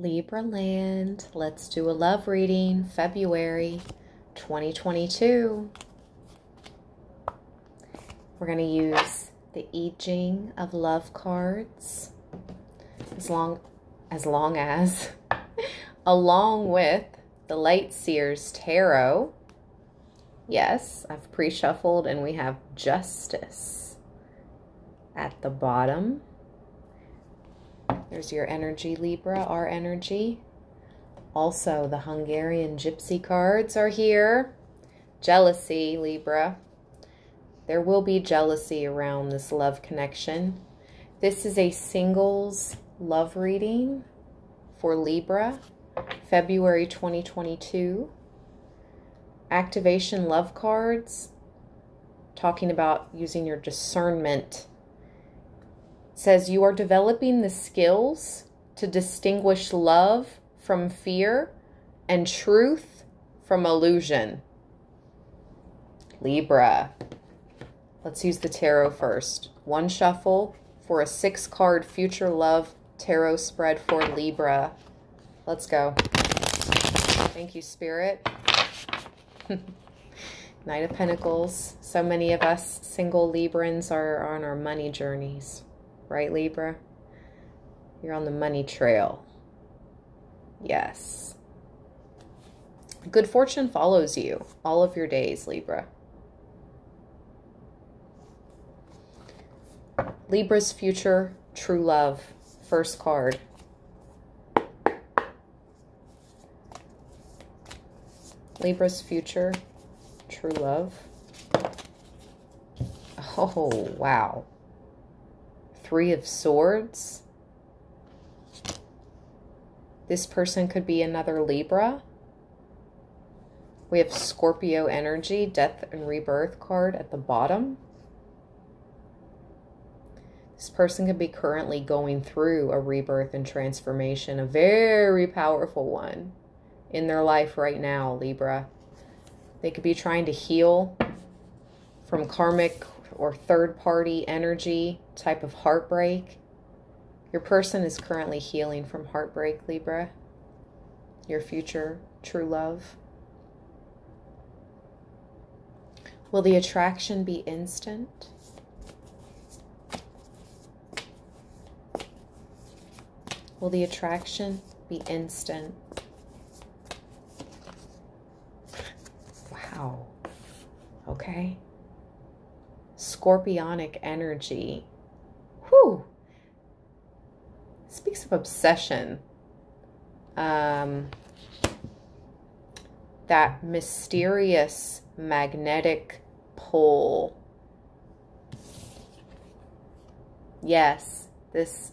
Libra land, let's do a love reading, February 2022. We're going to use the I Ching of love cards as long as long as along with the Light Seers Tarot. Yes, I've pre-shuffled and we have Justice at the bottom. There's your energy, Libra, our energy. Also, the Hungarian Gypsy cards are here. Jealousy, Libra. There will be jealousy around this love connection. This is a singles love reading for Libra, February 2022. Activation love cards, talking about using your discernment says you are developing the skills to distinguish love from fear and truth from illusion. Libra. Let's use the tarot first. One shuffle for a six card future love tarot spread for Libra. Let's go. Thank you, Spirit. Knight of Pentacles. So many of us single Librans are on our money journeys right, Libra? You're on the money trail. Yes. Good fortune follows you all of your days, Libra. Libra's future true love. First card. Libra's future true love. Oh, wow. Three of Swords. This person could be another Libra. We have Scorpio energy, death and rebirth card at the bottom. This person could be currently going through a rebirth and transformation, a very powerful one in their life right now, Libra. They could be trying to heal from karmic or third party energy type of heartbreak. Your person is currently healing from heartbreak, Libra. Your future true love. Will the attraction be instant? Will the attraction be instant? Wow. Okay scorpionic energy. Whew. Speaks of obsession. Um, that mysterious magnetic pull. Yes, this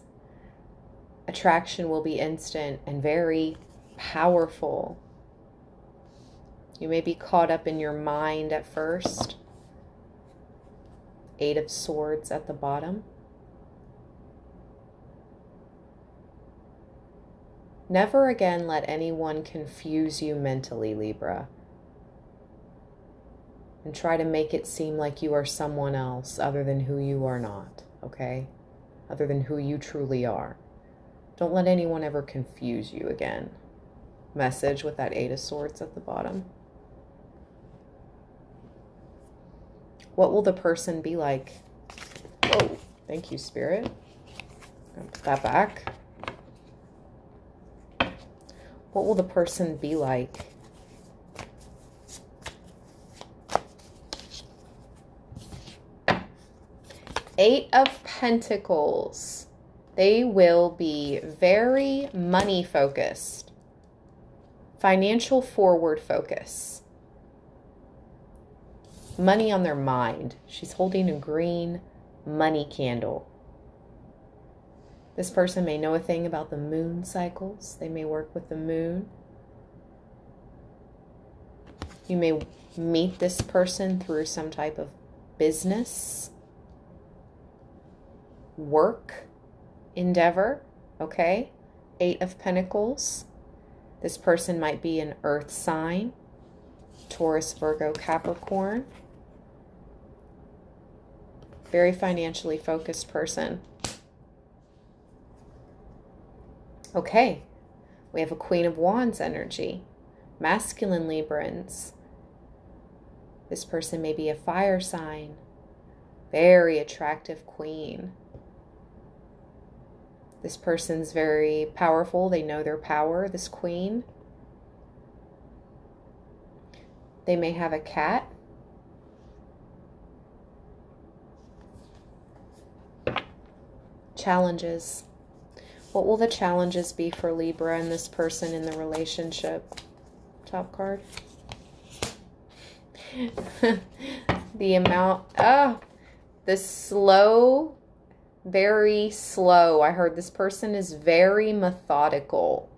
attraction will be instant and very powerful. You may be caught up in your mind at first Eight of Swords at the bottom. Never again let anyone confuse you mentally, Libra. And try to make it seem like you are someone else other than who you are not, okay? Other than who you truly are. Don't let anyone ever confuse you again. Message with that Eight of Swords at the bottom. What will the person be like? Whoa, thank you, Spirit. Put that back. What will the person be like? Eight of Pentacles. They will be very money focused, financial forward focus money on their mind. She's holding a green money candle. This person may know a thing about the moon cycles. They may work with the moon. You may meet this person through some type of business, work endeavor, okay? Eight of Pentacles. This person might be an earth sign, Taurus, Virgo, Capricorn very financially focused person. Okay, We have a Queen of Wands energy, masculine Librans. This person may be a fire sign, very attractive queen. This person's very powerful. They know their power, this queen. They may have a cat. Challenges. What will the challenges be for Libra and this person in the relationship? Top card. the amount, oh, the slow, very slow. I heard this person is very methodical.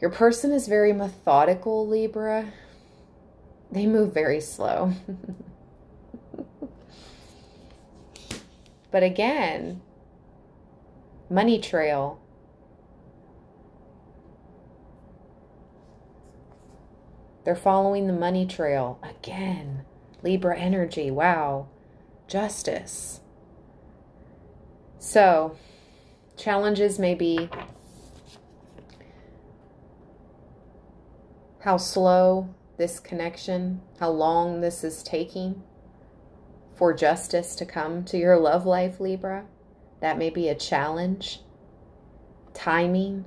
Your person is very methodical, Libra. They move very slow. but again, money trail. They're following the money trail. Again, Libra energy. Wow. Justice. So, challenges may be how slow this connection, how long this is taking for justice to come to your love life, Libra. That may be a challenge. Timing,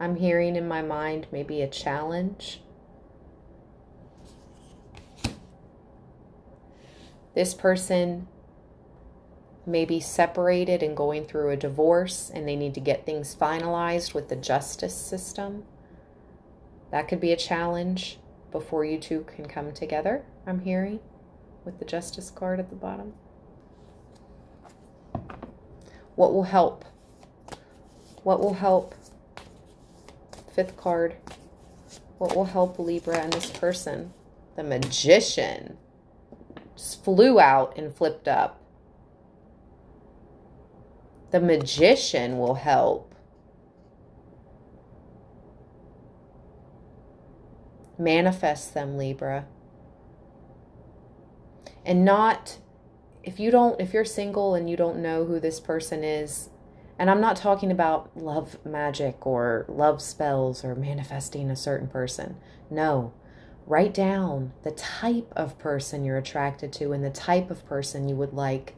I'm hearing in my mind, may be a challenge. This person may be separated and going through a divorce and they need to get things finalized with the justice system. That could be a challenge before you two can come together, I'm hearing, with the justice card at the bottom. What will help? What will help? Fifth card. What will help Libra and this person? The Magician just flew out and flipped up. The magician will help. Manifest them, Libra. And not, if you don't, if you're single and you don't know who this person is, and I'm not talking about love magic or love spells or manifesting a certain person. No, Write down the type of person you're attracted to and the type of person you would like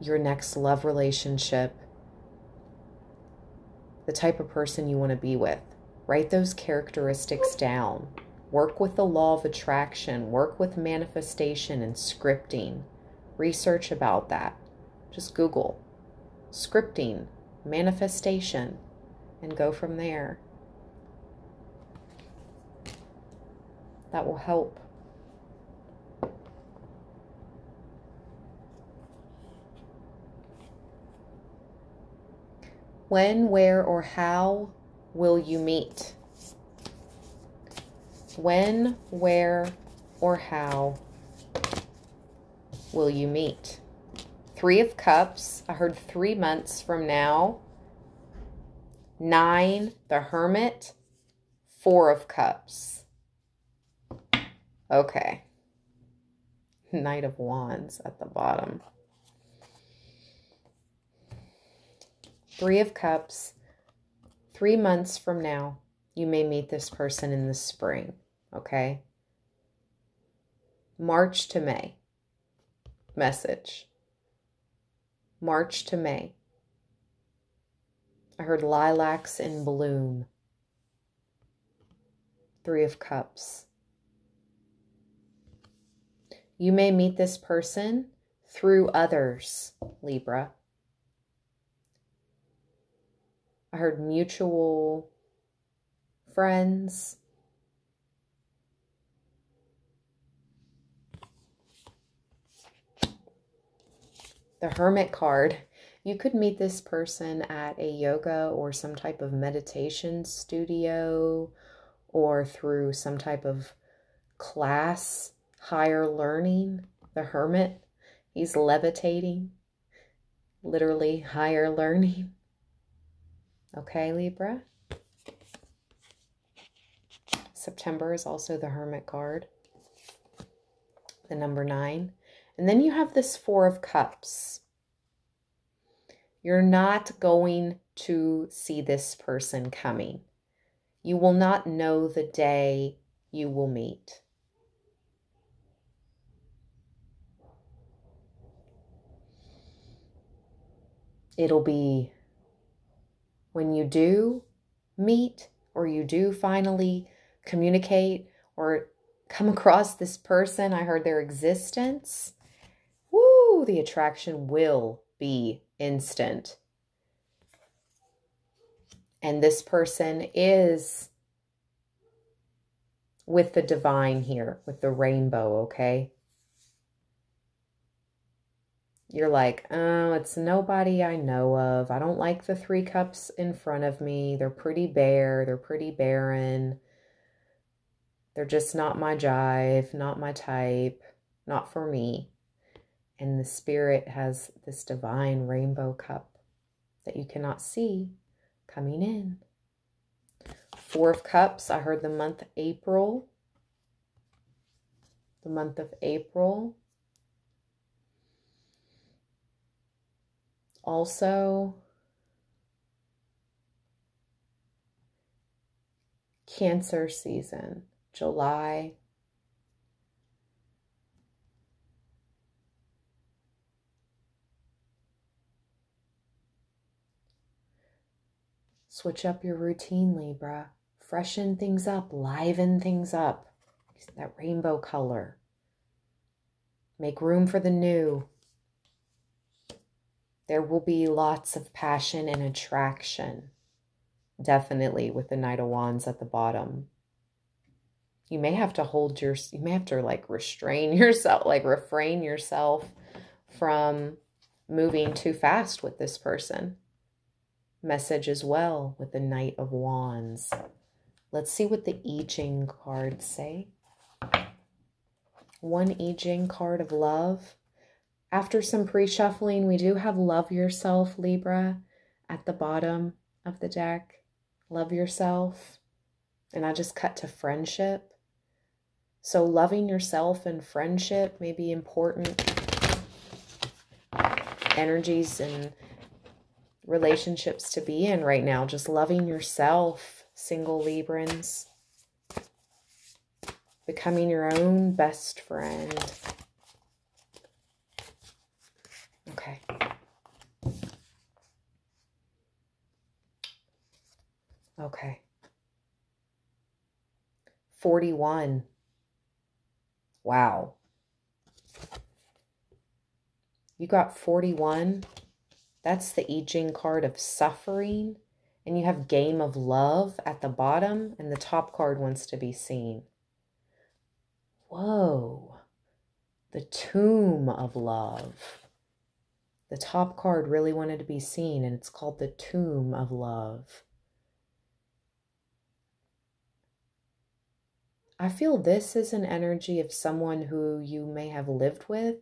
your next love relationship, the type of person you want to be with. Write those characteristics down. Work with the law of attraction, work with manifestation and scripting. Research about that. Just Google scripting, manifestation, and go from there. that will help. When, where, or how will you meet? When, where, or how will you meet? Three of Cups. I heard three months from now. Nine, the Hermit. Four of Cups. Okay. Knight of Wands at the bottom. Three of Cups. Three months from now, you may meet this person in the spring. Okay. March to May. Message. March to May. I heard lilacs in bloom. Three of Cups. You may meet this person through others, Libra. I heard mutual friends. The Hermit card. You could meet this person at a yoga or some type of meditation studio or through some type of class higher learning, the hermit. He's levitating, literally higher learning. Okay, Libra. September is also the hermit card, the number nine. And then you have this four of cups. You're not going to see this person coming. You will not know the day you will meet. It'll be when you do meet or you do finally communicate or come across this person, I heard their existence. The attraction will be instant. And this person is with the divine here, with the rainbow, okay? You're like, oh, it's nobody I know of. I don't like the three cups in front of me. They're pretty bare. They're pretty barren. They're just not my jive, not my type, not for me. And the spirit has this divine rainbow cup that you cannot see coming in. Four of Cups, I heard the month April. The month of April. Also, Cancer season, July. Switch up your routine, Libra. Freshen things up, liven things up. That rainbow color. Make room for the new. There will be lots of passion and attraction. Definitely with the Knight of Wands at the bottom. You may have to hold your, you may have to like restrain yourself, like refrain yourself from moving too fast with this person. Message as well with the Knight of Wands. Let's see what the I Ching cards say. One I Ching card of love after some pre-shuffling, we do have Love Yourself, Libra, at the bottom of the deck. Love yourself. And I just cut to friendship. So loving yourself and friendship may be important energies and relationships to be in right now. Just loving yourself, single Librans. Becoming your own best friend. Okay. Okay. 41. Wow. You got 41. That's the I Ching card of suffering. And you have Game of Love at the bottom. And the top card wants to be seen. Whoa. The Tomb of Love. The top card really wanted to be seen, and it's called the Tomb of Love. I feel this is an energy of someone who you may have lived with,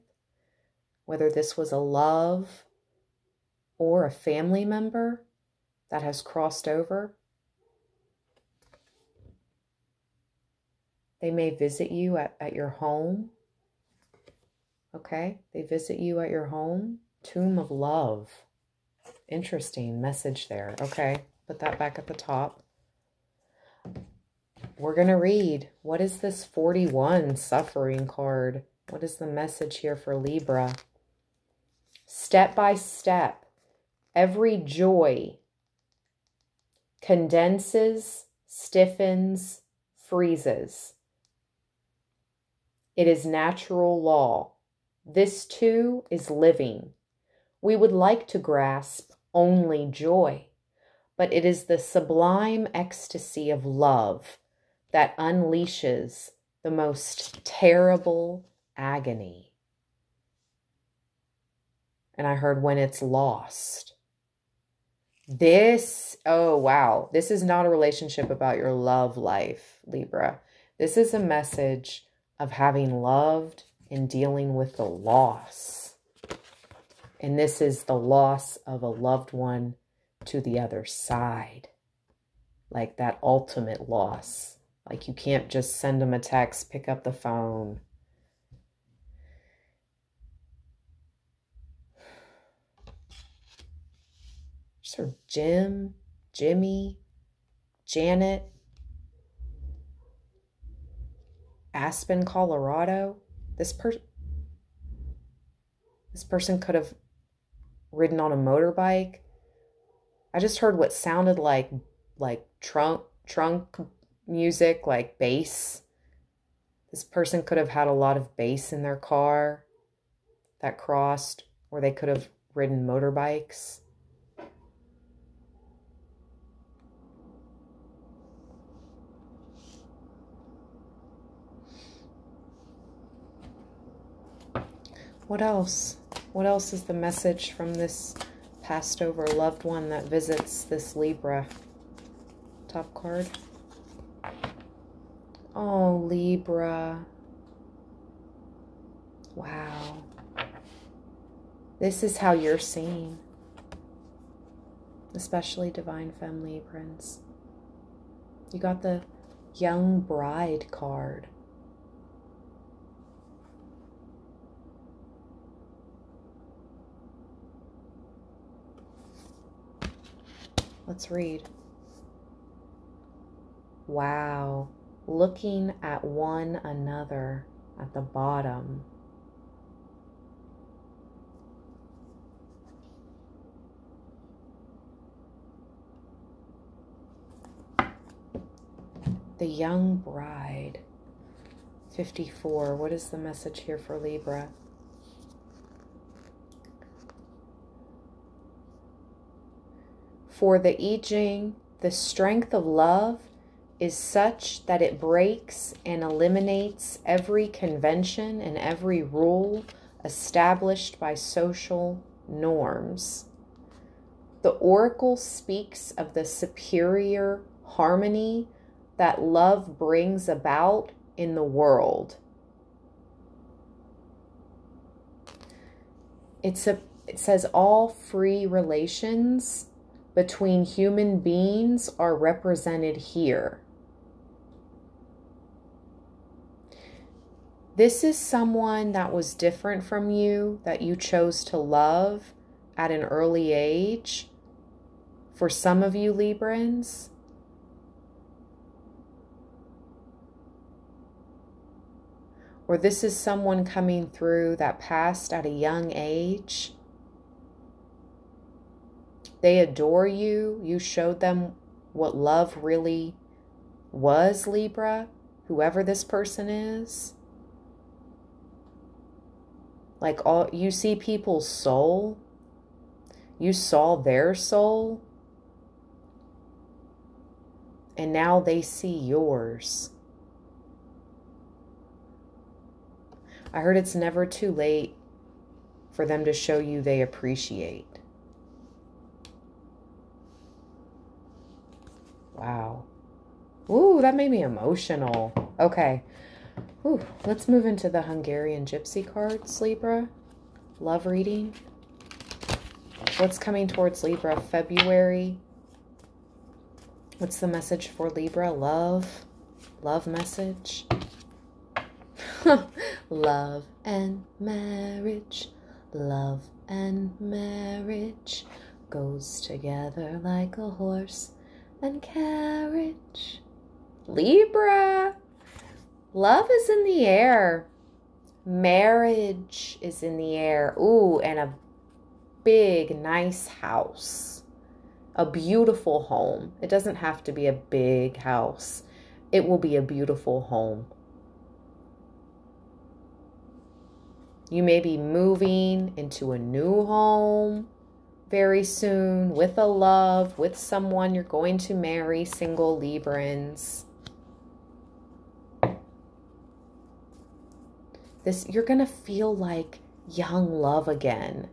whether this was a love or a family member that has crossed over. They may visit you at, at your home. Okay, they visit you at your home. Tomb of Love. Interesting message there. Okay, put that back at the top. We're going to read. What is this 41 suffering card? What is the message here for Libra? Step by step, every joy condenses, stiffens, freezes. It is natural law. This too is living. We would like to grasp only joy, but it is the sublime ecstasy of love that unleashes the most terrible agony. And I heard when it's lost. This, oh wow, this is not a relationship about your love life, Libra. This is a message of having loved and dealing with the loss and this is the loss of a loved one to the other side. Like that ultimate loss. Like you can't just send them a text, pick up the phone. Just heard Jim, Jimmy, Janet, Aspen, Colorado. This person this person could have ridden on a motorbike. I just heard what sounded like like trunk trunk music, like bass. This person could have had a lot of bass in their car that crossed, or they could have ridden motorbikes. What else? What else is the message from this passed over loved one that visits this Libra? Top card. Oh, Libra. Wow. This is how you're seen. Especially Divine Femme Librans. You got the Young Bride card. Let's read. Wow. Looking at one another at the bottom. The young bride. 54. What is the message here for Libra? For the I Ching, the strength of love is such that it breaks and eliminates every convention and every rule established by social norms. The oracle speaks of the superior harmony that love brings about in the world. It's a, it says all free relations between human beings are represented here. This is someone that was different from you, that you chose to love at an early age. For some of you Librans, or this is someone coming through that passed at a young age they adore you. You showed them what love really was, Libra, whoever this person is. Like all you see people's soul. You saw their soul. And now they see yours. I heard it's never too late for them to show you they appreciate. Wow. Ooh, that made me emotional. Okay. Ooh, let's move into the Hungarian Gypsy cards, Libra. Love reading. What's coming towards Libra? February. What's the message for Libra? Love. Love message. Love and marriage. Love and marriage goes together like a horse and carriage. Libra, love is in the air. Marriage is in the air. Ooh, and a big, nice house. A beautiful home. It doesn't have to be a big house, it will be a beautiful home. You may be moving into a new home very soon with a love, with someone you're going to marry, single Librans. This you're going to feel like young love again.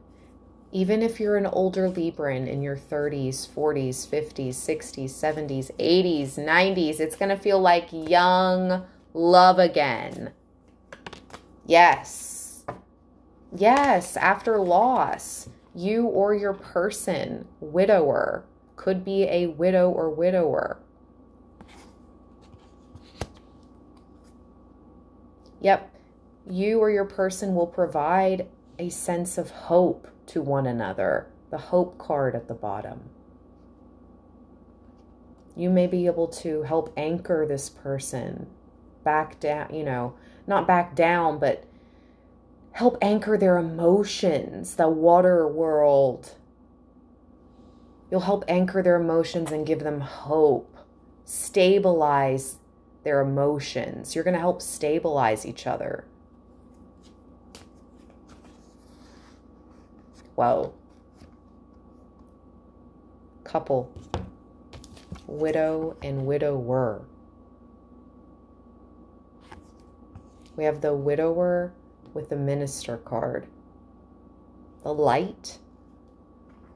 Even if you're an older Libran in your 30s, 40s, 50s, 60s, 70s, 80s, 90s, it's going to feel like young love again. Yes. Yes, after loss you or your person, widower, could be a widow or widower. Yep, you or your person will provide a sense of hope to one another. The hope card at the bottom. You may be able to help anchor this person back down, you know, not back down, but help anchor their emotions, the water world. You'll help anchor their emotions and give them hope, stabilize their emotions. You're going to help stabilize each other. Whoa. Couple. Widow and widower. We have the widower with the minister card. The light.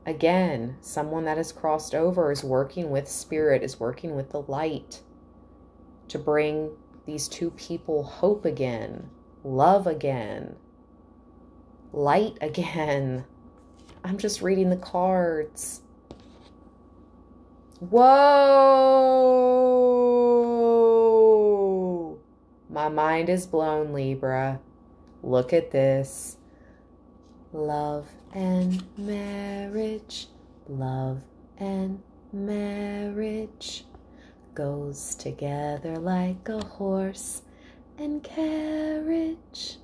Again, someone that has crossed over is working with spirit, is working with the light to bring these two people hope again, love again, light again. I'm just reading the cards. Whoa! My mind is blown, Libra. Look at this. Love and marriage, love and marriage goes together like a horse and carriage.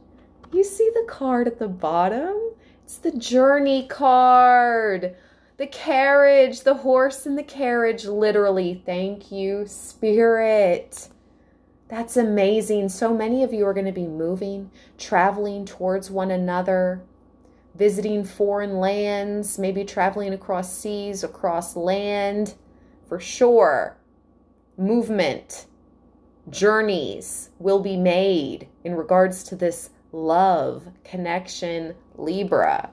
You see the card at the bottom? It's the journey card. The carriage, the horse and the carriage, literally. Thank you, Spirit. That's amazing. So many of you are going to be moving, traveling towards one another, visiting foreign lands, maybe traveling across seas, across land, for sure. Movement, journeys will be made in regards to this love, connection, Libra.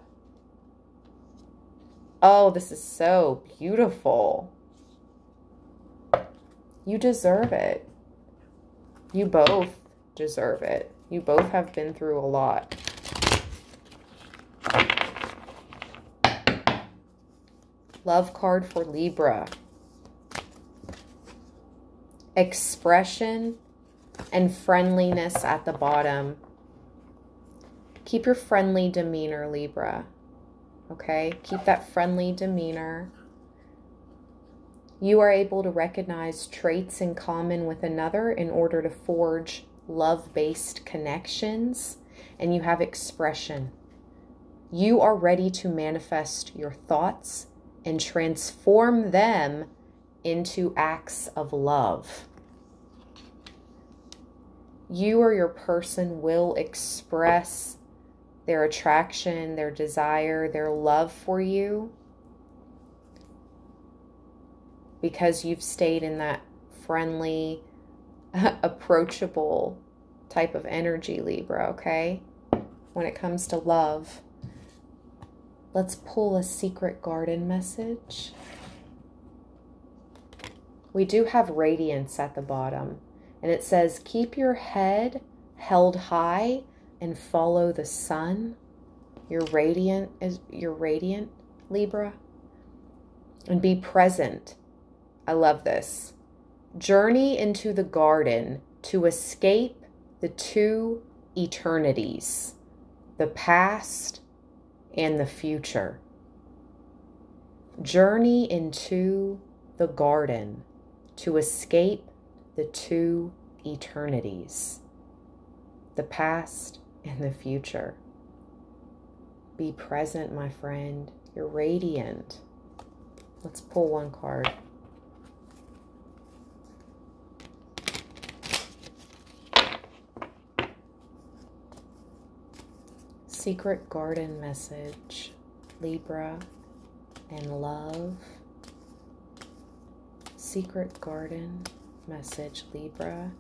Oh, this is so beautiful. You deserve it. You both deserve it. You both have been through a lot. Love card for Libra. Expression and friendliness at the bottom. Keep your friendly demeanor, Libra. Okay? Keep that friendly demeanor. You are able to recognize traits in common with another in order to forge love based connections, and you have expression. You are ready to manifest your thoughts and transform them into acts of love. You or your person will express their attraction, their desire, their love for you because you've stayed in that friendly, approachable type of energy, Libra, okay? When it comes to love. Let's pull a secret garden message. We do have radiance at the bottom, and it says, Keep your head held high and follow the sun. You're radiant is you're radiant, Libra. And be present. I love this. Journey into the garden to escape the two eternities, the past and the future. Journey into the garden to escape the two eternities, the past and the future. Be present, my friend. You're radiant. Let's pull one card. Secret garden message, Libra and love. Secret garden message, Libra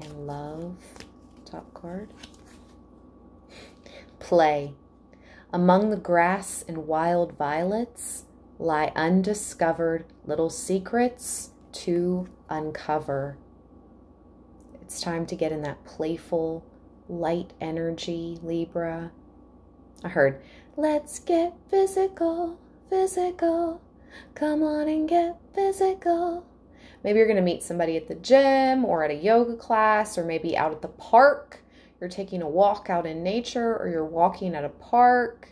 and love. Top card play. Among the grass and wild violets lie undiscovered little secrets to uncover. It's time to get in that playful, light energy, Libra. I heard, let's get physical, physical. Come on and get physical. Maybe you're going to meet somebody at the gym or at a yoga class or maybe out at the park you're taking a walk out in nature or you're walking at a park.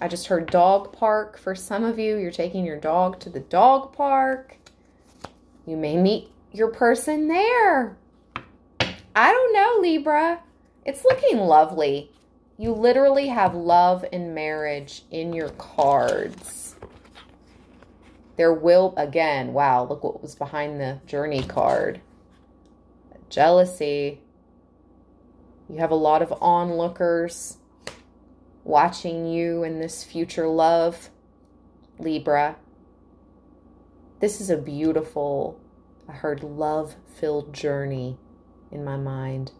I just heard dog park for some of you. You're taking your dog to the dog park. You may meet your person there. I don't know, Libra. It's looking lovely. You literally have love and marriage in your cards. There will, again, wow, look what was behind the journey card. Jealousy. You have a lot of onlookers watching you in this future love, Libra. This is a beautiful, I heard love-filled journey in my mind.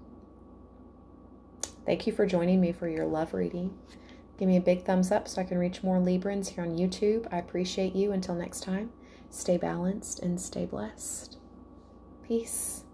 Thank you for joining me for your love reading. Give me a big thumbs up so I can reach more Librans here on YouTube. I appreciate you. Until next time, stay balanced and stay blessed. Peace.